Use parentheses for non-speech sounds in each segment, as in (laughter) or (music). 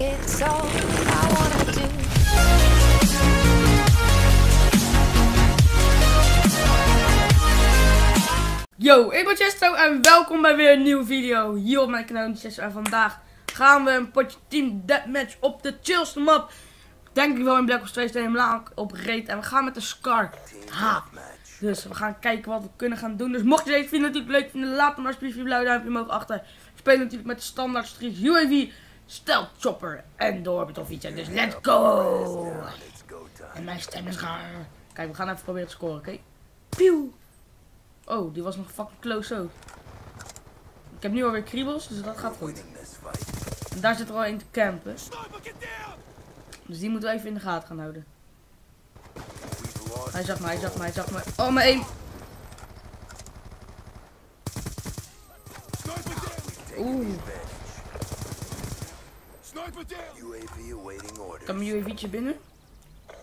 It's I do. Yo, ik ben Chesto en welkom bij weer een nieuwe video hier op mijn kanaal Chesto. En vandaag gaan we een potje Team Deathmatch op de chillste map. Denk ik wel in Black Ops 2 staan helemaal op reet. En we gaan met de Scar H. Dus we gaan kijken wat we kunnen gaan doen. Dus mocht je deze video natuurlijk leuk vinden, laat hem alsjeblieft je blauw duimpje omhoog achter. We spelen natuurlijk met de standaard streets UAV, Stealth Chopper en de Orbit of iets. Dus let's go! En mijn stem is raar. Kijk, we gaan even proberen te scoren, oké? Pieuw! Oh, die was nog fucking close ook. Ik heb nu alweer kriebels, dus dat gaat goed. En daar zit er al een te campen. Dus die moeten we even in de gaten gaan houden. Hij zag me, hij zag me, hij zag me. Oh, maar één. Oeh, Sniper down! UAV awaiting orders. kan mijn UAV'tje binnen?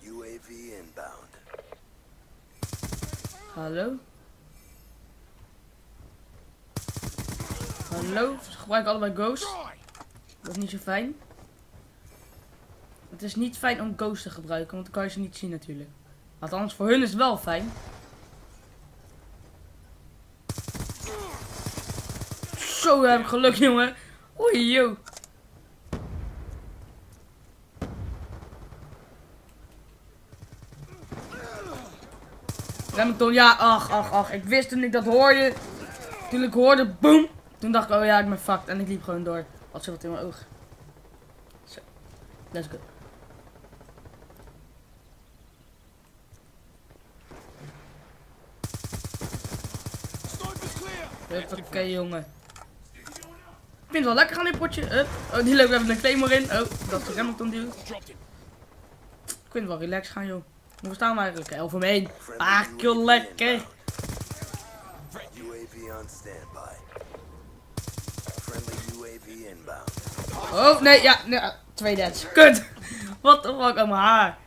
UAV inbound. Hallo? Hallo? Ze gebruiken allebei Ghost. Dat is niet zo fijn. Het is niet fijn om Ghost te gebruiken, want dan kan je ze niet zien natuurlijk. Althans, voor hun is het wel fijn. Zo heb ik geluk, jongen. Oei, yo. Remington, ja, ach, ach, ach. Ik wist toen ik dat hoorde. Toen ik hoorde, boom. Toen dacht ik, oh ja, ik ben fucked. En ik liep gewoon door. Had ze wat in mijn oog. Zo. Let's go. Oké, jongen. Ik vind het wel lekker gaan dit potje. Oh, die loopt even een claymore in. Oh, dat is Remington duw. Ik vind het wel relaxed gaan, joh. Hoe staan we eigenlijk? Elf één. Ah, kill lekker. UAV inbound. Oh, nee, ja. Nee, ah, twee deads. Kut. Wat de fuck aan mijn haar.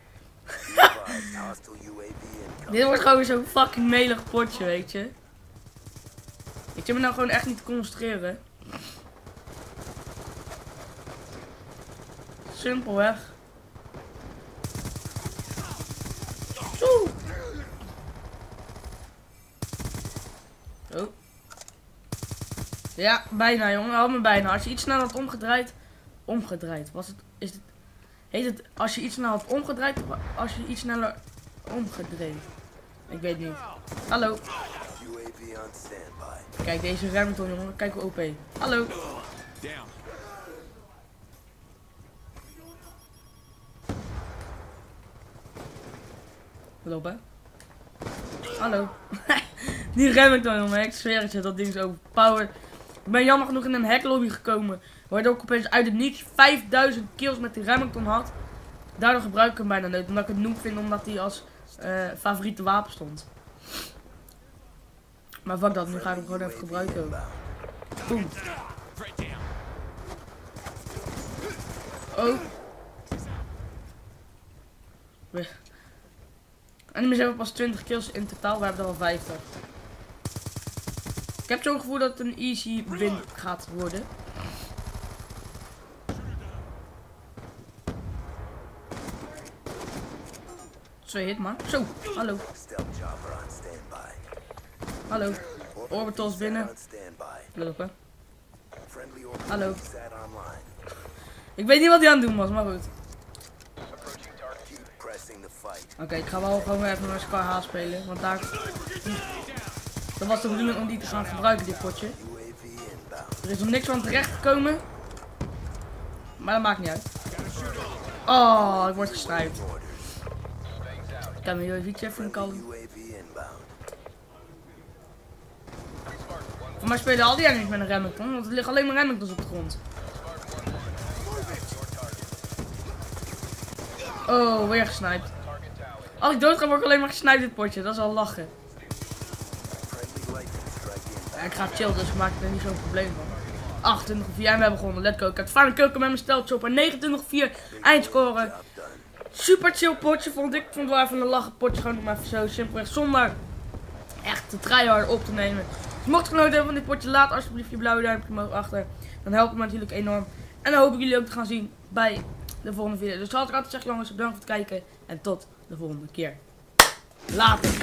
Dit wordt gewoon zo'n fucking melig potje, weet je. Ik zit me nou gewoon echt niet te concentreren. Simpelweg. Zo. Oh. Ja, bijna jongen, hou bijna. Als je iets sneller had omgedraaid. Omgedraaid, was het. Is het. Heet het als je iets sneller had omgedraaid als je iets sneller omgedraaid? Ik weet niet. Hallo. Kijk, deze Remington jongen, kijk hoe OP. Hallo. Lopen. Hallo. (laughs) Die Remington jongen, ik zweer het je, dat ding is overpowered. Ik ben jammer genoeg in een hacklobby gekomen. Waardoor ik opeens uit het niets 5000 kills met die Remington had. Daardoor gebruik ik hem bijna nooit. Omdat ik het noob vind omdat hij als eh, favoriete wapen stond. Maar fuck dat, nu ga ik hem gewoon even gebruiken. Boom. Oh. Weg. Enemies hebben pas 20 kills in totaal, we hebben er al 50. Ik heb zo'n gevoel dat het een easy win gaat worden. Twee hit maar. Zo, hallo. Hallo. Orbitals binnen. Lopen. Hallo. Ik weet niet wat hij aan het doen was, maar goed. Oké, ik ga wel gewoon even met Scar H spelen. Want daar... Dat was de bedoeling om die te gaan gebruiken, dit potje. Er is nog niks van terecht gekomen. Maar dat maakt niet uit. Oh, ik word. Orders. Ik kan mijn UAV'tje even kalm. Voor mij spelen al die enemies met een Remington, want er liggen alleen maar Remingtons op de grond. Oh, weer gesniped. Als ik dood ga, word ik alleen maar gesniped dit potje. Dat is al lachen. Ik ga chill, dus ik maak er niet zo'n probleem van. 28 4 en we hebben gewonnen. Let's go. Ik heb fijne kilken met mijn steltchopper. 29 4 eindscoren. Super chill potje vond ik. Vond wel even een lachen potje. Gewoon maar even zo simpelweg zonder echt te tryhard op te nemen. Dus mocht je genoten hebben van dit potje, laat alsjeblieft je blauwe duimpje omhoog achter. Dan helpt het me natuurlijk enorm. En dan hoop ik jullie ook te gaan zien bij de volgende video. Dus zoals ik altijd zeg jongens, bedankt voor het kijken. En tot de volgende keer. Later.